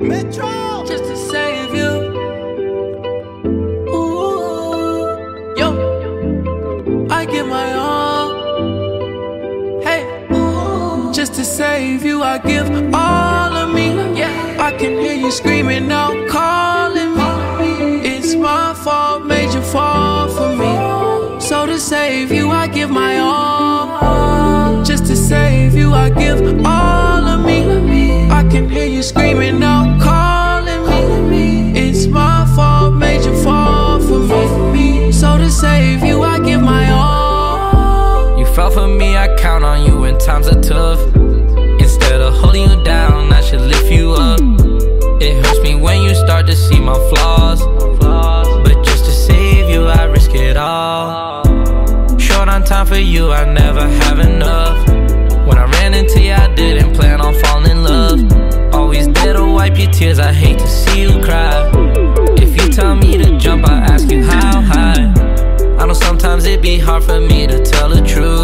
Metro. just to save you. Ooh, yo, I give my all. Hey, ooh, just to save you, I give all of me. Yeah, I can hear you screaming out, calling me. It's my fault, made you fall for me. So to save you, I give my all. Just to save you, I give all of me. I can hear you screaming out, count on you when times are tough. Instead of holding you down, I should lift you up. It hurts me when you start to see my flaws. But just to save you, I risk it all. Short on time for you, I never have enough. When I ran into you, I didn't plan on falling in love. Always there to wipe your tears, I hate to see you cry. If you tell me to jump, I ask you how high. I know sometimes it be hard for me to tell the truth.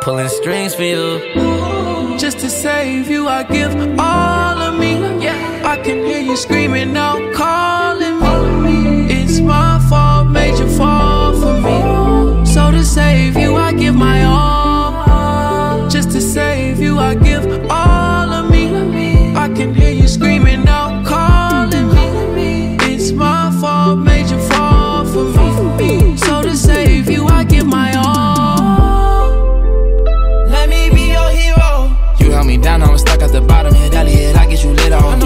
Pulling strings for you. Just to save you, I give all of me. Yeah, I can hear you screaming out, calling me. It's my fault, made you fall for me. So to save you, I give my all. Just to save you, I give all of me. I can hear you screaming out,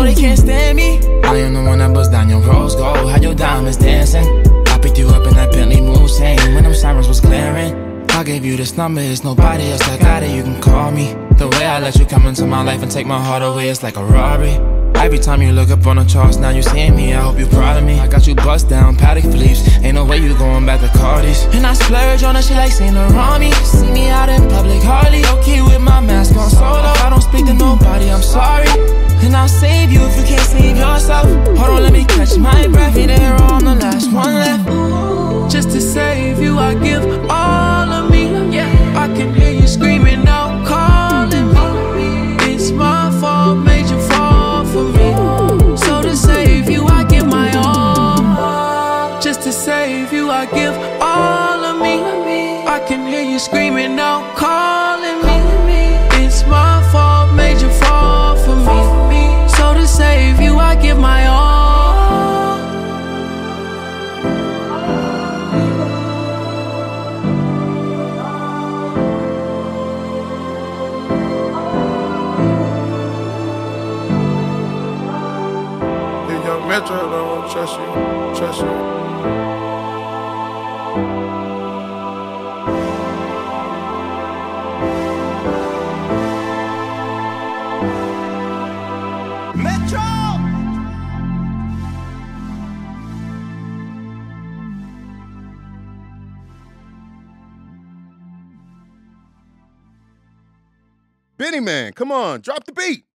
know they can't stand me. I am the one that bust down your rose gold. Had your diamonds dancing. I picked you up in that Bentley Mulsanne when them sirens was glaring. I gave you this number, it's nobody else that got it. You can call me. The way I let you come into my life and take my heart away, it's like a robbery. Every time you look up on the charts, now you seeing me. I hope you proud of me. I got you bust down, Patek Philippe. Ain't no way you going back to Cartier's. And I splurge on that shit like Saint Laurent. See me out in public, hardly okay with my mask on solo. I don't speak to nobody, I'm sorry. And I'll save you if you can't save yourself. Hold on, let me catch my breath. You there, I'm the last one left. Just to save you, I give Just to save you, I give all of me. I can hear you screaming out, Metro don't trust you, trust you. Metro. Benny Man, come on, drop the beat.